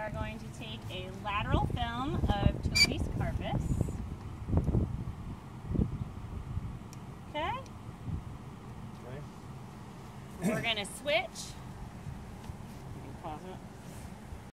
are going to take a lateral film of Toby's carpus. Okay? Okay. We're going to switch.